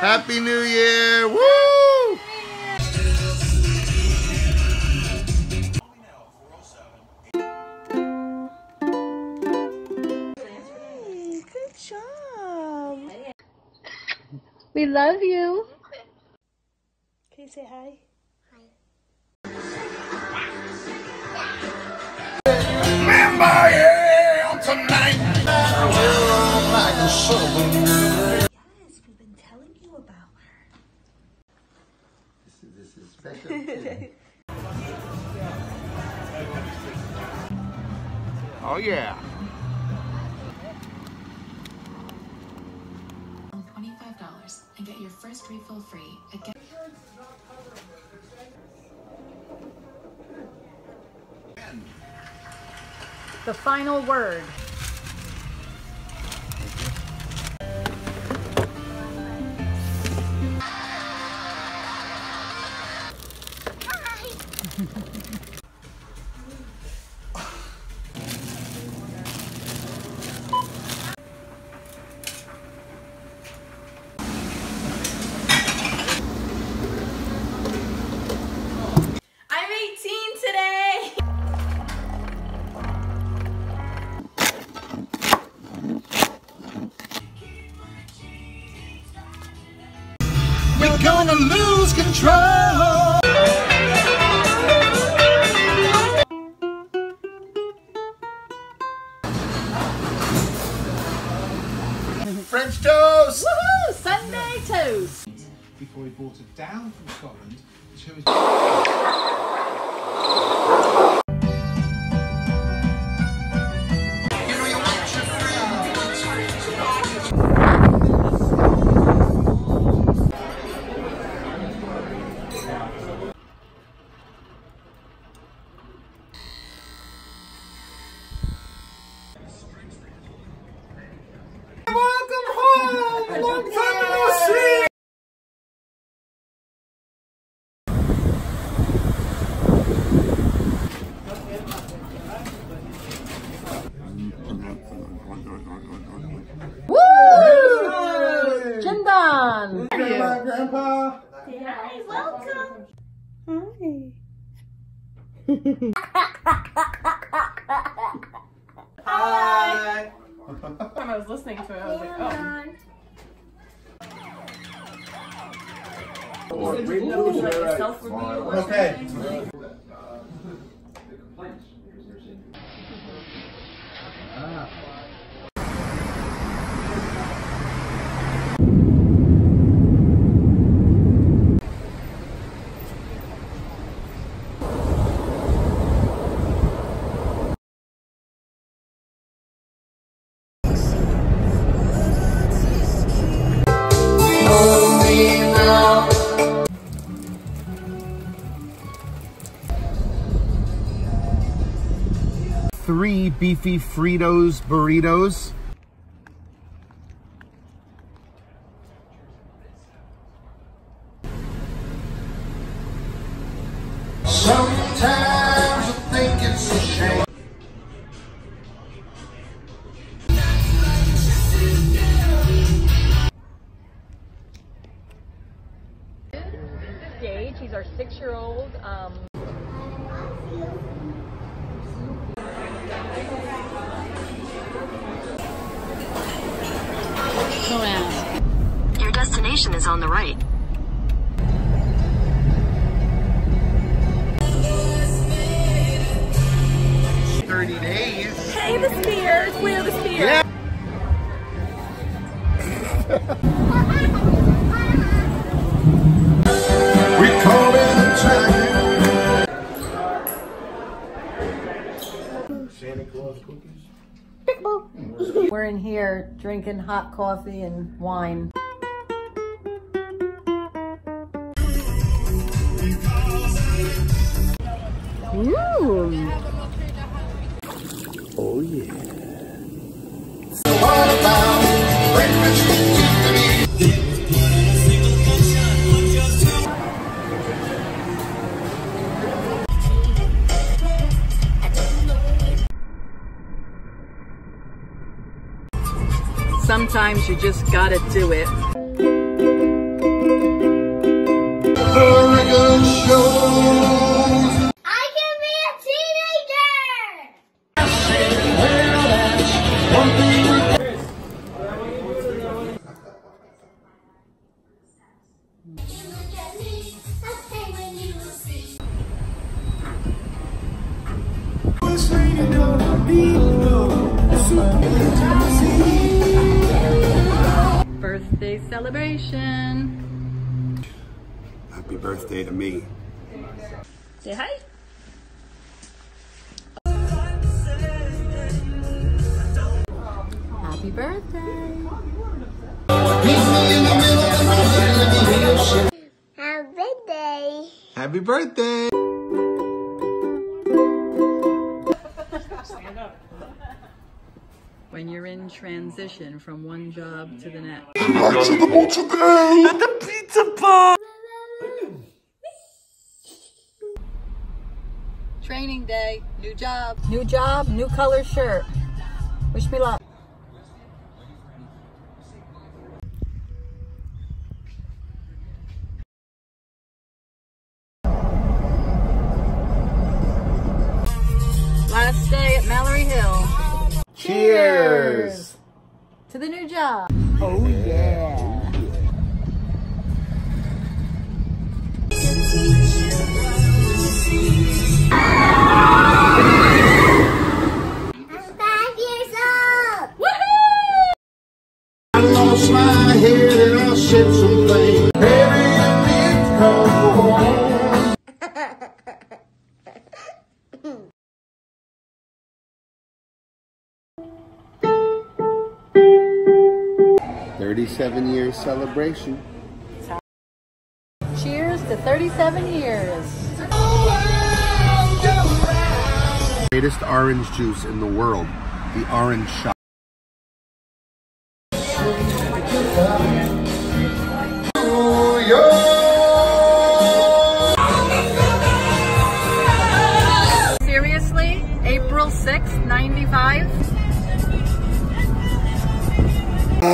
Happy New Year! Woo! Hey, good job. We love you. Can you say hi? Yes, we've been telling you about her. This is special. oh yeah. $25 and get your first refill free. Again. The final word. Control. French toast. Woohoo! Sunday toast. before he brought it down from Scotland Hi, welcome. Hi. Hi. I was listening to it, I was like, oh. Okay. Beefy Fritos burritos. We're in here drinking hot coffee and wine. Ooh. Oh yeah. What sometimes you just gotta do it. Say hi. Happy birthday. Happy birthday. Happy birthday. When you're in transition from one job to the next. Training day, new job. New job, new color shirt. Wish me luck. Last day at Mallory Hill. Cheers. To the new job. 37 years celebration. Cheers to 37 years. Greatest orange juice in the world, the orange shot.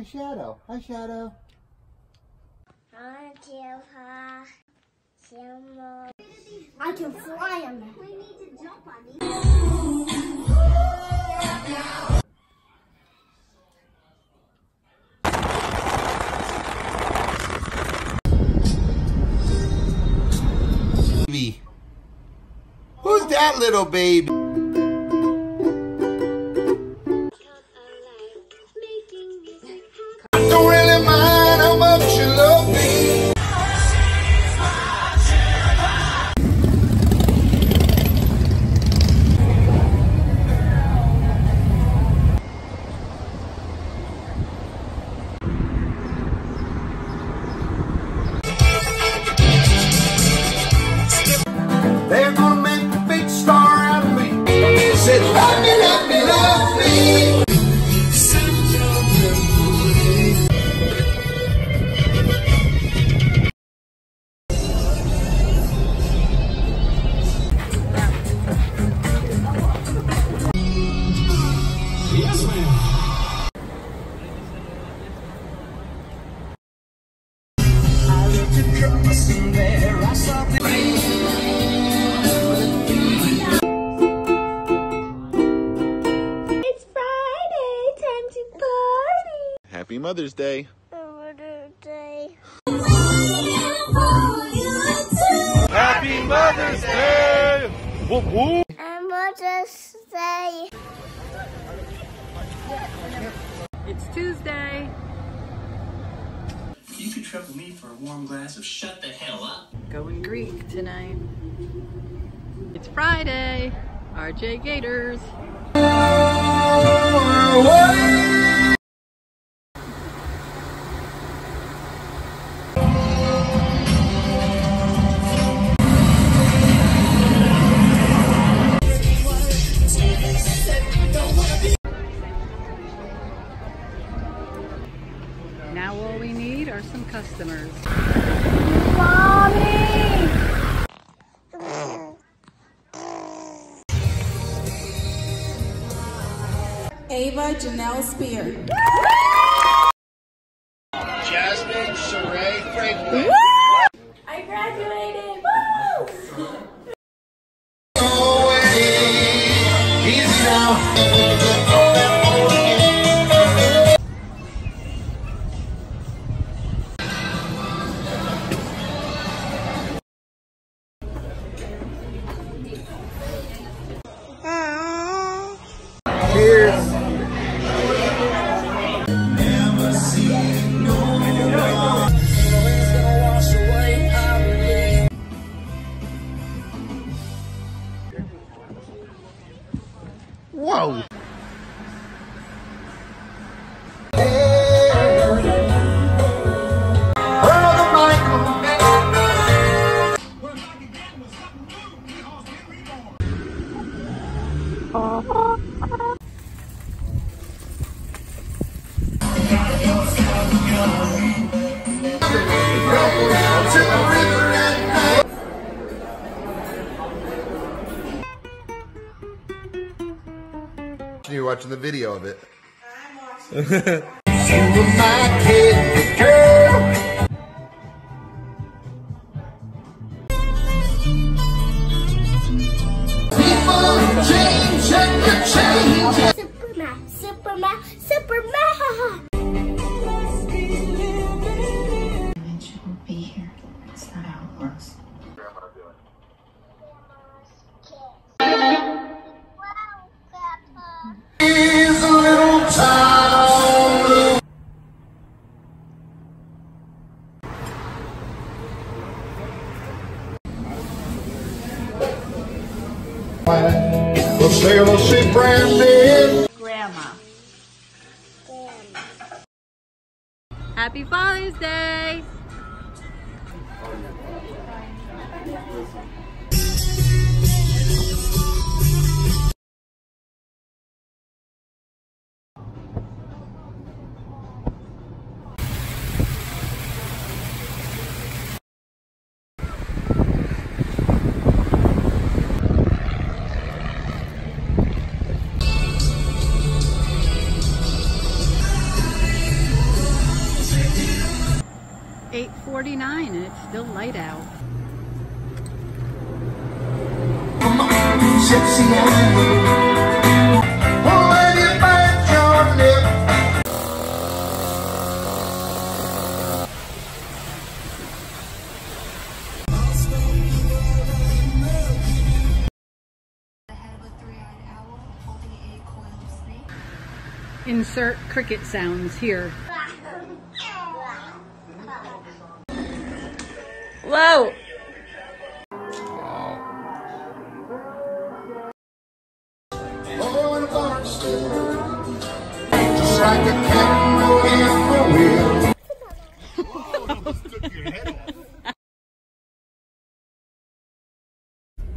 my shadow. Hi, shadow. I can fly on them. We need to jump on these. Baby. Who's that little baby? Mother's Day. Mother's Day. Happy Mother's Day. Whoop whoop. Mother's Day. It's Tuesday. You could trouble me for a warm glass of shut the hell up. Going Greek tonight. It's Friday. RJ Gators. Now Ava Janelle Speer. You're watching the video of it. Happy Father's Day! Light out. Insert cricket sounds here. Whoa! Oh, in a barn store. Just like a candle in the wind.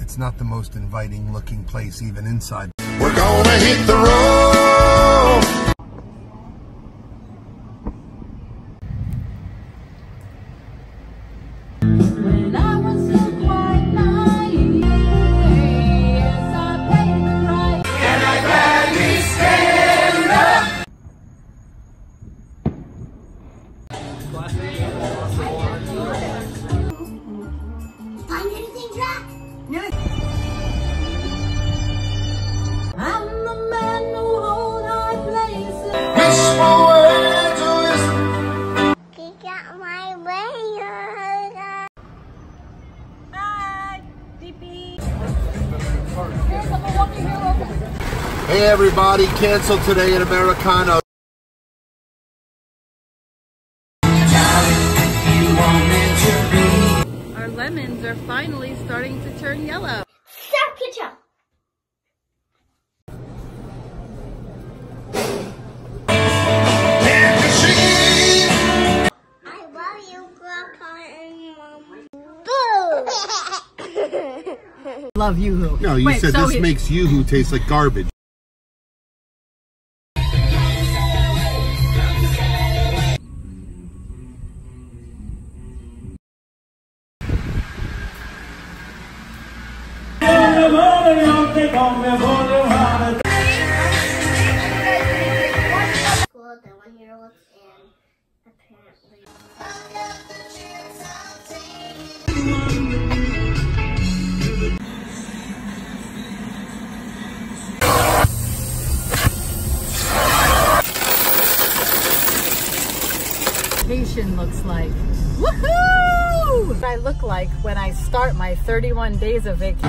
It's not the most inviting looking place even inside. We're gonna hit the road. Everybody, cancel today at Americano. Our lemons are finally starting to turn yellow. Stop, Kitcha. Can't you see? I love you, Grandpa and Mama. Boo! Love you, who? No, you Wait, said so this he- makes you who taste like garbage. School, the one-year-olds, and apparently. looks like. Woohoo! What I look like when I start my 31 days of vacation.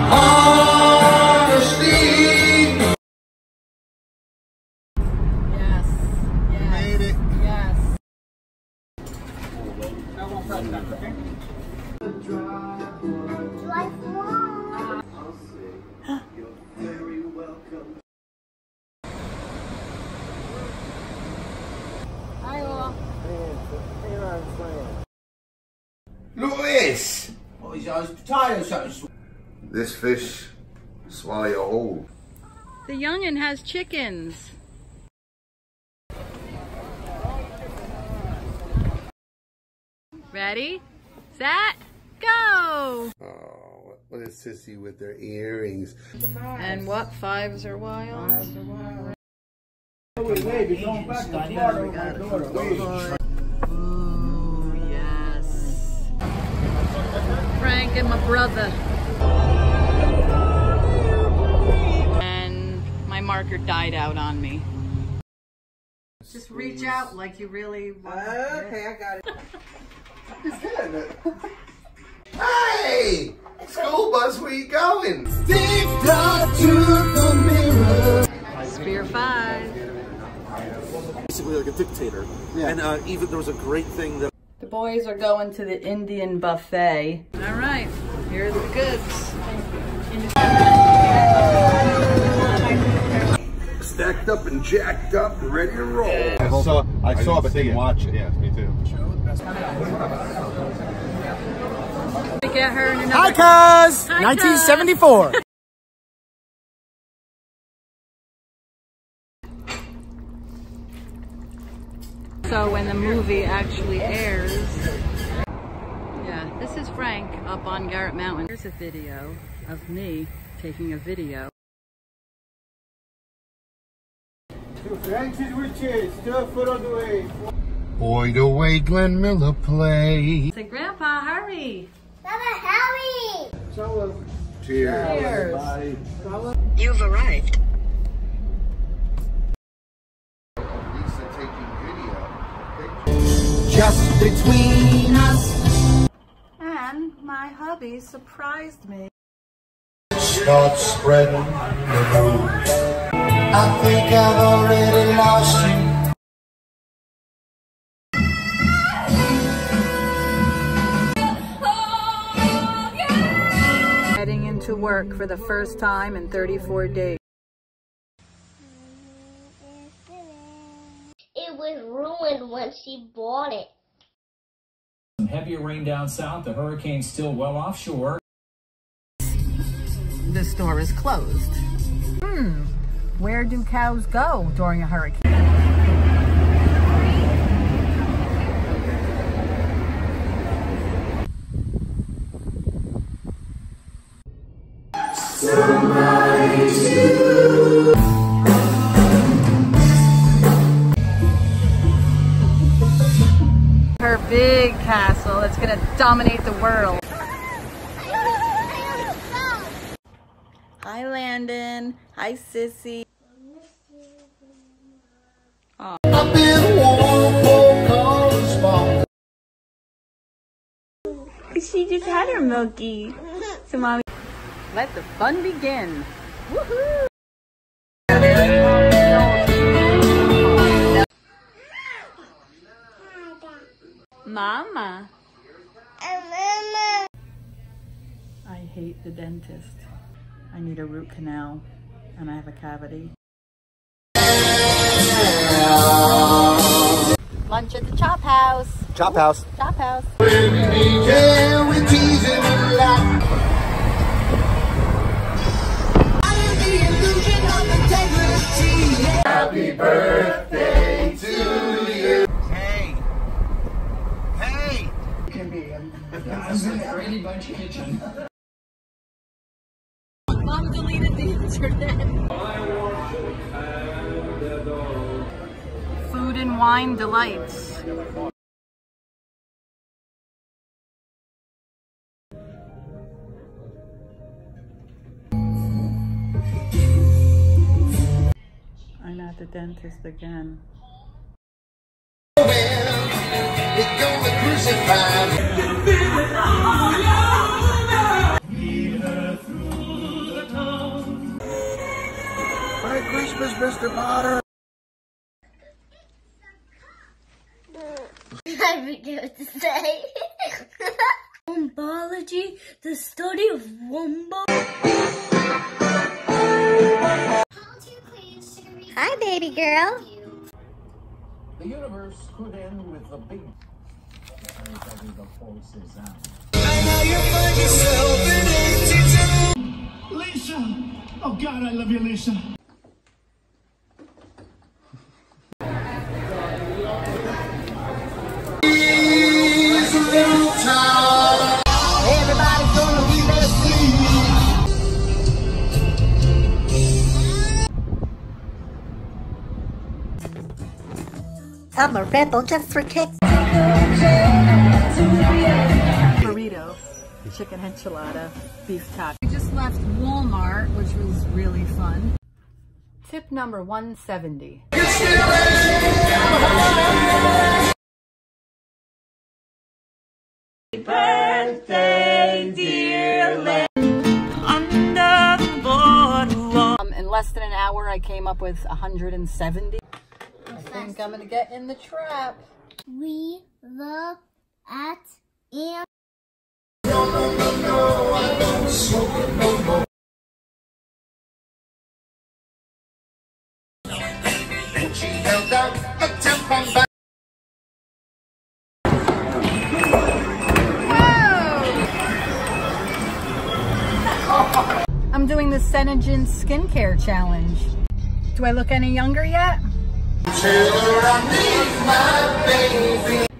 Is those potato something? This fish swallow your whole. The youngin' has chickens. Ready, set, go! Oh, what is Sissy with their earrings? And what fives are wild? Ooh, Frank and my brother. And my marker died out on me. Just reach out like you really want. Okay, I got it. Hey! School bus, where you going? Spear five. basically like a dictator. Yeah. And uh, even there was a great thing that The boys are going to the Indian buffet. All right, here are the goods. Stacked up and jacked up and ready to roll. I saw, I saw but didn't watch it. Yeah, me too. We get her in another. Hi, cuz! 1974. So when the movie actually airs, yeah, this is Frank up on Garrett Mountain. Here's a video of me taking a video. Boy, the way Glenn Miller play. Say, Grandpa, hurry! Baba, Harry! Cheers. Cheers. You've arrived. Lisa taking video. Just between us. And my hubby surprised me. Start spreading the news. I think I've already lost you. Heading into work for the first time in 34 days. It was ruined when she bought it. Some heavier rain down south. The hurricane's still well offshore. The store is closed. Hmm, where do cows go during a hurricane? Her big castle that's gonna dominate the world. Hi, Landon. Hi, Sissy. I've been warm for correspondence. She just had her milky. So mommy. Let the fun begin. Woohoo! Mama. Mama. I hate the dentist. I need a root canal and I have a cavity. Lunch at the Chop House. Chop house. Chop House. Dentist again. Merry Christmas, Mr. Potter. I forget what to say. Wombology, the study of wombo. Hi, baby girl. The universe could end with a big. The forces out. Lisa! Oh God, I love you, Lisa. I'm a rebel just for kicks. Burrito, chicken enchilada, beef taco. We just left Walmart, which was really fun. Tip number 170. Birthday, dear Under the boardwalk. Um, in less than an hour, I came up with 170. I think I'm gonna get in the trap. We look at and She held out a tampon bag. I'm doing the SeneGence skincare challenge. Do I look any younger yet? Her I need my baby.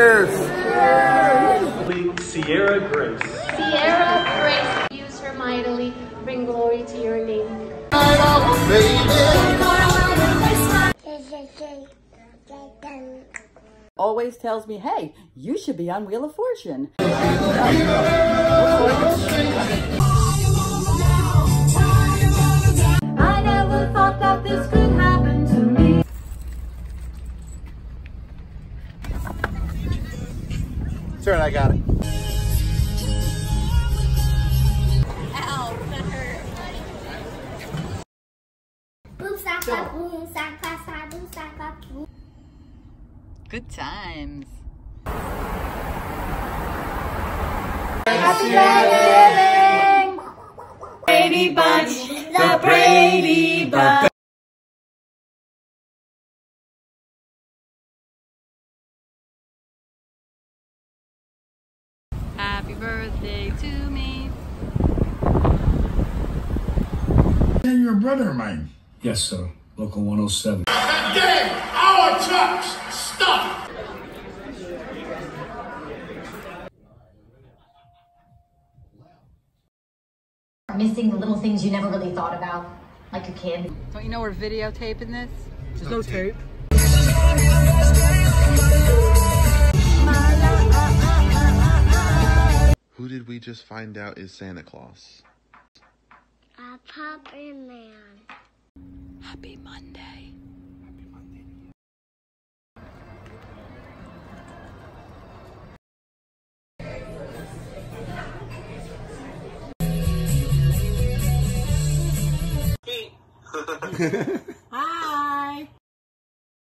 Birthday. Cheers. Sierra Grace. Sierra Grace, use her mightily, bring glory to your name. Always tells me, hey, you should be on Wheel of Fortune. I never thought that this could Sure, I got it. Boom, saka, boom, saka, sa, boom, saka, boom. Good times. Brady Bunch, the Brady Bunch. Brother of mine. Yes, sir. Local 107. Today, our trucks stop. Missing the little things you never really thought about, like a kid. Don't you know we're videotaping this? There's no tape. Who did we just find out is Santa Claus? A puppy man. Happy Monday. Hi.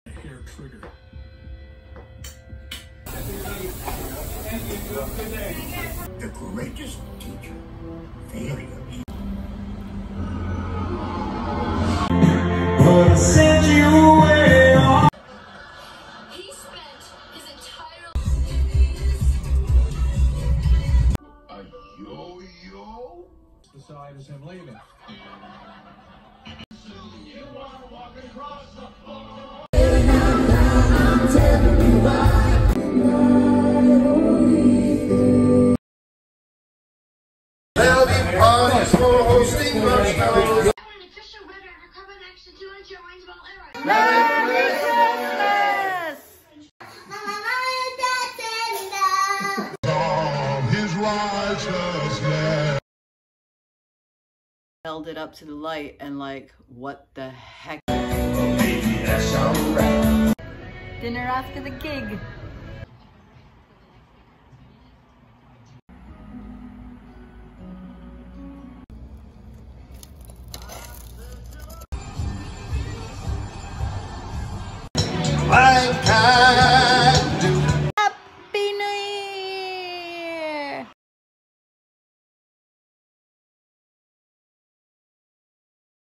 Hair trigger. The greatest teacher, failure. Held it up to the light and like, what the heck? Dinner after the gig.